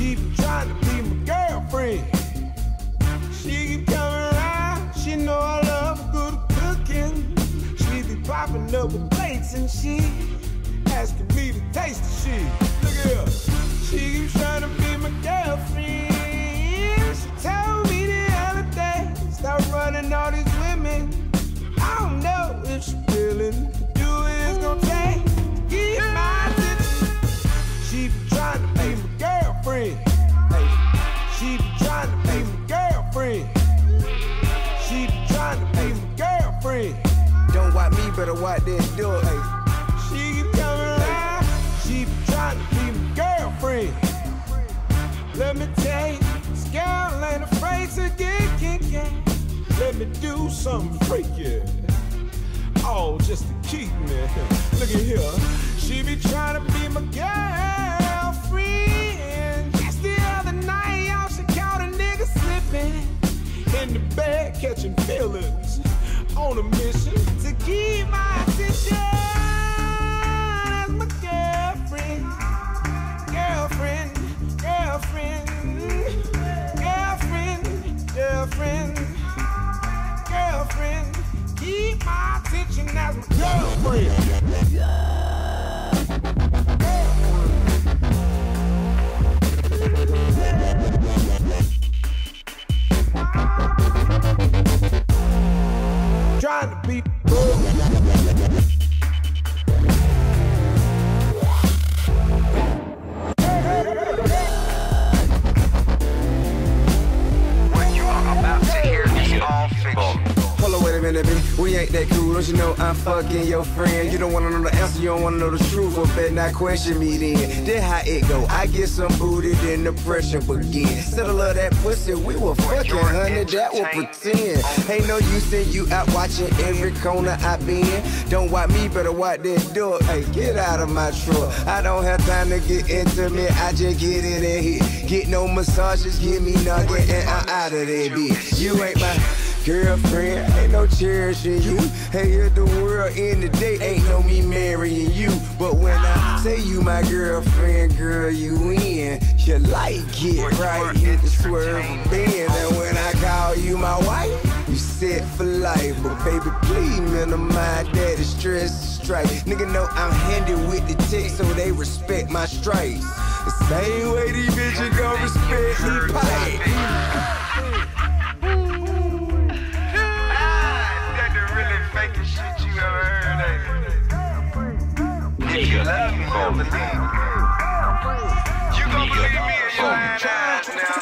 She be trying to be my girlfriend. She keep coming around. She know I love good cooking. She be popping up with plates and she asking me to taste me, better do. Hey. She keep coming around. She be trying to be my girlfriend. Let me tell you, this girl ain't afraid to get kinky. Let me do something freaky. Oh, just to keep me. Look at here. She be trying to be my girlfriend. Just the other night, y'all, she caught a nigga slipping in the bed, catching feelings. On a mission to keep my attention. That's my girlfriend. Girlfriend, girlfriend, girlfriend, girlfriend, girlfriend. Keep my attention as my girlfriend. Minute, baby. We ain't that cool. Don't you know I'm fucking your friend? You don't wanna know the answer, you don't wanna know the truth. Well, bet not question me then. Then how it go? I get some booty, then the pressure begin. Settle of that pussy, we were fucking, honey. That will pretend. Ain't no use in you out watching every corner I been. Don't watch me, better watch that door. Hey, get out of my truck. I don't have time to get intimate. I just get it in here. Get no massages, give me nugget, and I'm out of there, bitch. You ain't my. Girlfriend, ain't no cherishing you. Hey, if the world end today, ain't no me marrying you. But when I say you my girlfriend, girl, you in. You like it, right? Hit the swerve bend. And when I call you my wife, you set for life. But baby, please minimize that stress and strife. Nigga know I'm handy with the tech, so they respect my stripes. The same way these bitches gon' respect me don't believe. You gon' believe me in your own eyes now.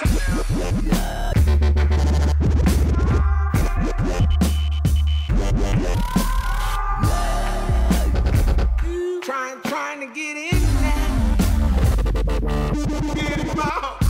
trying, trying to get in now. Get him out.